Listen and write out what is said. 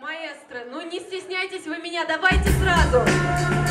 Маэстро, ну не стесняйтесь вы меня, давайте сразу.